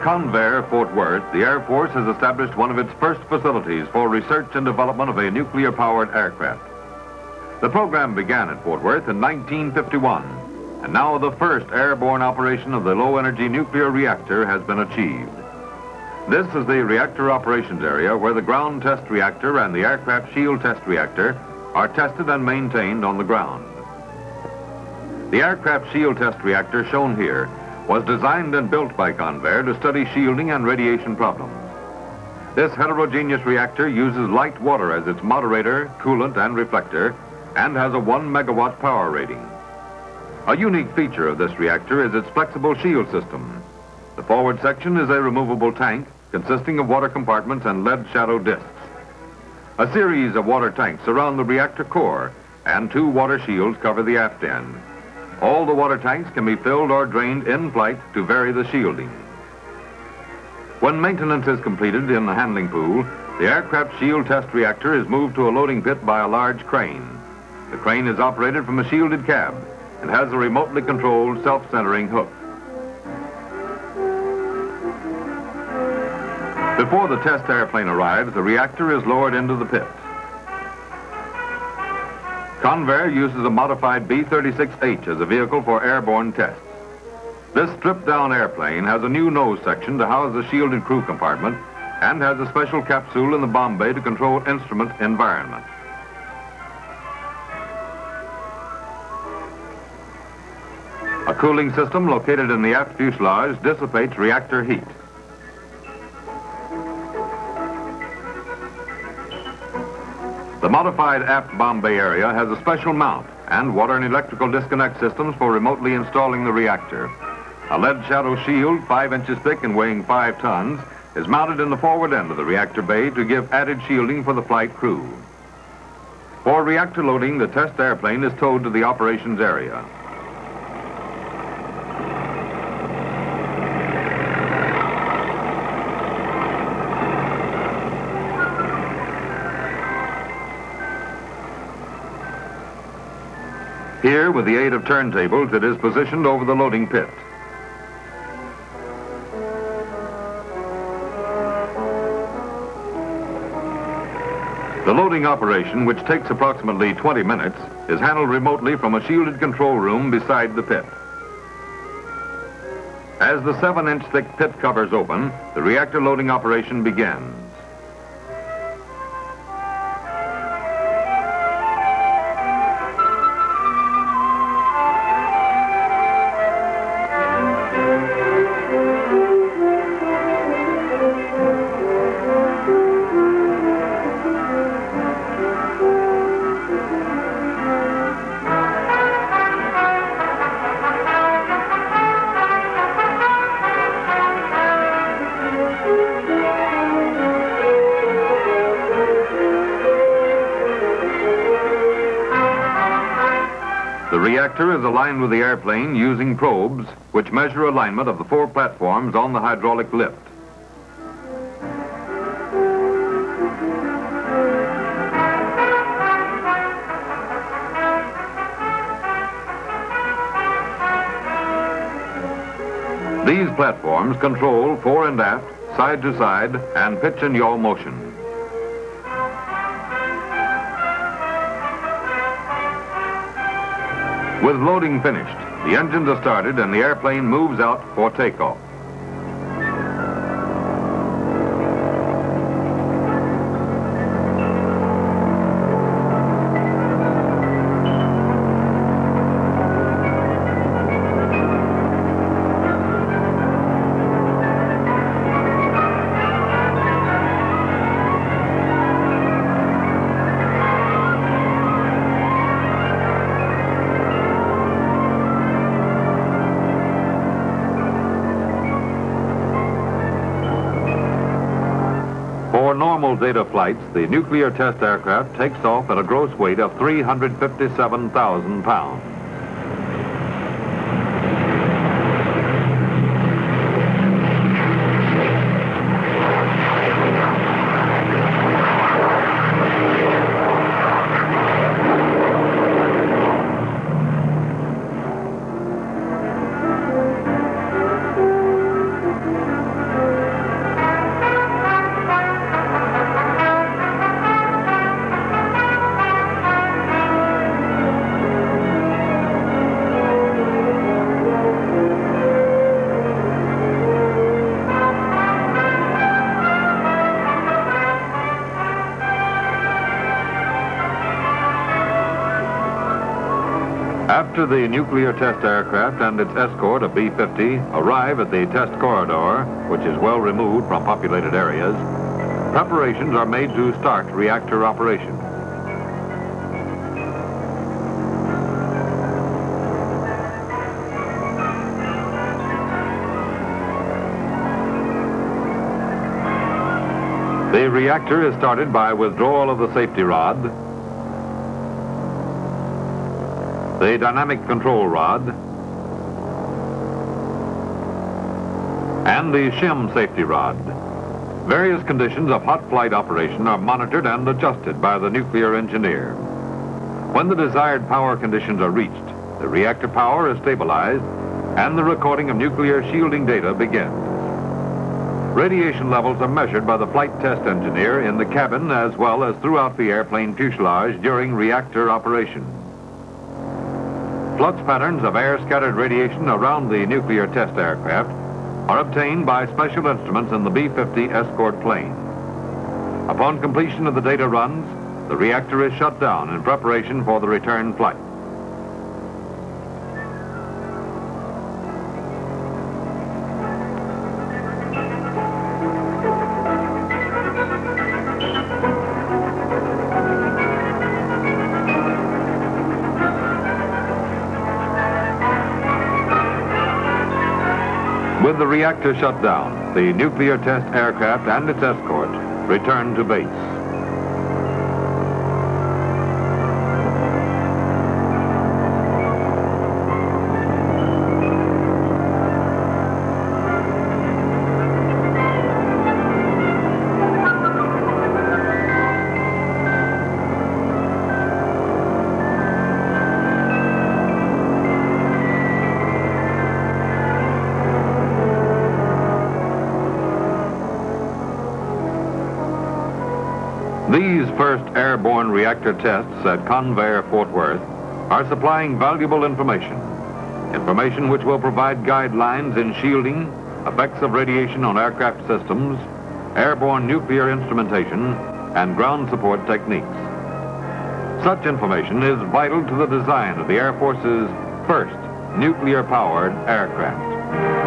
Convair, Fort Worth, the Air Force has established one of its first facilities for research and development of a nuclear-powered aircraft. The program began at Fort Worth in 1951, and now the first airborne operation of the low-energy nuclear reactor has been achieved. This is the reactor operations area where the ground test reactor and the aircraft shield test reactor are tested and maintained on the ground. The aircraft shield test reactor shown here was designed and built by Convair to study shielding and radiation problems. This heterogeneous reactor uses light water as its moderator, coolant, and reflector, and has a 1 megawatt power rating. A unique feature of this reactor is its flexible shield system. The forward section is a removable tank consisting of water compartments and lead shadow discs. A series of water tanks surround the reactor core, and two water shields cover the aft end. All the water tanks can be filled or drained in flight to vary the shielding. When maintenance is completed in the handling pool, the aircraft shield test reactor is moved to a loading pit by a large crane. The crane is operated from a shielded cab and has a remotely controlled self-centering hook. Before the test airplane arrives, the reactor is lowered into the pit. Convair uses a modified B-36H as a vehicle for airborne tests. This stripped-down airplane has a new nose section to house the shielded crew compartment and has a special capsule in the bomb bay to control instrument environment. A cooling system located in the aft fuselage dissipates reactor heat. The modified aft bomb bay area has a special mount and water and electrical disconnect systems for remotely installing the reactor. A lead shadow shield, five inches thick and weighing five tons, is mounted in the forward end of the reactor bay to give added shielding for the flight crew. For reactor loading, the test airplane is towed to the operations area. Here, with the aid of turntables, it is positioned over the loading pit. The loading operation, which takes approximately 20 minutes, is handled remotely from a shielded control room beside the pit. As the 7-inch thick pit covers open, the reactor loading operation begins. Reactor is aligned with the airplane using probes which measure alignment of the four platforms on the hydraulic lift. These platforms control fore and aft, side to side, and pitch and yaw motion. With loading finished, the engines are started and the airplane moves out for takeoff. Normal Zeta flights, the nuclear test aircraft takes off at a gross weight of 357,000 pounds. After the nuclear test aircraft and its escort, a B-50, arrive at the test corridor, which is well removed from populated areas, preparations are made to start reactor operation. The reactor is started by withdrawal of the safety rod, the dynamic control rod, and the shim safety rod. Various conditions of hot flight operation are monitored and adjusted by the nuclear engineer. When the desired power conditions are reached, the reactor power is stabilized and the recording of nuclear shielding data begins. Radiation levels are measured by the flight test engineer in the cabin as well as throughout the airplane fuselage during reactor operation. Flux patterns of air-scattered radiation around the nuclear test aircraft are obtained by special instruments in the B-50 escort plane. Upon completion of the data runs, the reactor is shut down in preparation for the return flight. With the reactor shut down, the nuclear test aircraft and its escort returned to base. These first airborne reactor tests at Convair, Fort Worth, are supplying valuable information. Information which will provide guidelines in shielding, effects of radiation on aircraft systems, airborne nuclear instrumentation, and ground support techniques. Such information is vital to the design of the Air Force's first nuclear-powered aircraft.